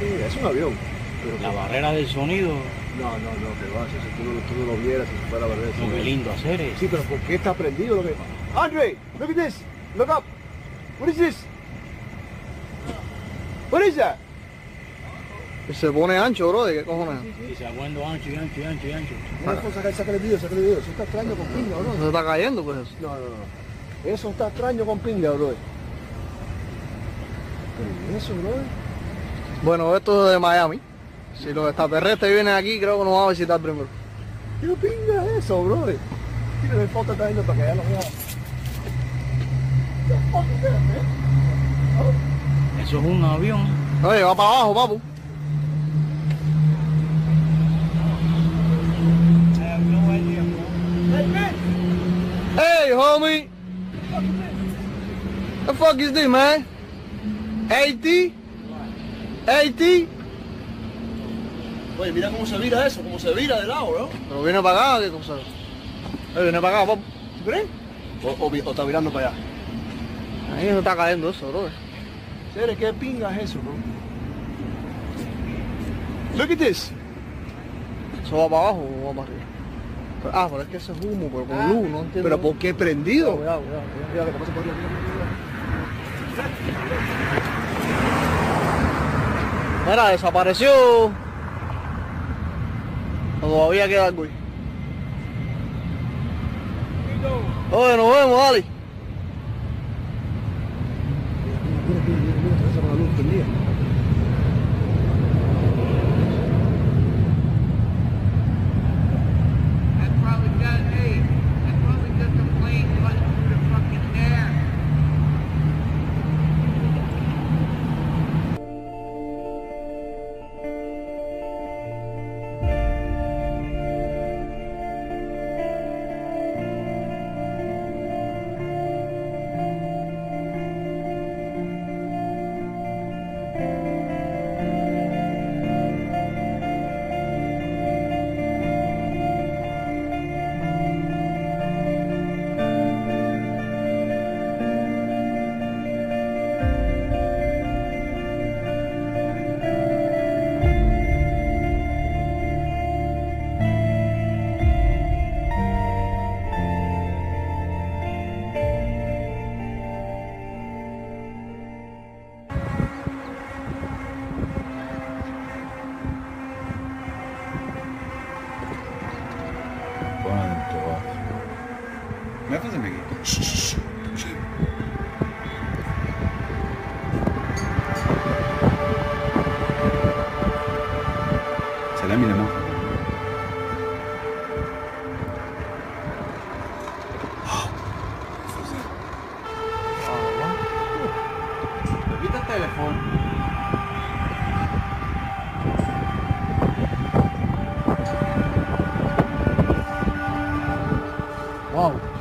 Sí, es un avión. Pero La barrera del sonido, No, no, no, que va, si tú no, tú no lo vieras, si fuera verdad. no, qué lindo hacer eso. Sí, pero ¿por qué está prendido? Lo que... Andre, look at this. Look up. What is this? What is that? Se pone ancho, bro, ¿de qué cojones? Y se aguando ancho y ancho y ancho y ancho. No, saca, saca el video, saca el video. Eso está extraño con pinga, bro. Se está cayendo, pues eso. No, no, no. Eso está extraño con pinga, bro. Pero ¿y eso, bro? Bueno, esto es de Miami. Si los extraterrestres vienen aquí, creo que nos van a visitar primero. ¿Qué pinga es eso, bro? Tírale el foto yendo para que ya lo vea. ¿Qué fuck is that, man? Eso es un avión. Oye, va para abajo, papu. Hey, homie. The fuck is this, man? AT? AT? Oye, mira cómo se vira eso, cómo se vira de lado, bro. Pero viene para acá, ¿qué cosa? Eh, viene para acá. ¿Tú crees? O, o vi- o está mirando para allá. Ahí se está cayendo eso, bro. Sere, ¿qué pinga es eso, bro? Look at this. ¿Eso va para abajo o va para arriba? Pero- ah, pero es que ese es humo, pero con luz, no entiendo. Pero ¿por qué prendido? Cuidado, cuidado, cuidado. Mira, que pasa por arriba, mira, desapareció. Todavía queda algo. Oye, nos vemos, Ali. 在那边吗？好。啊！我打个电话。哦。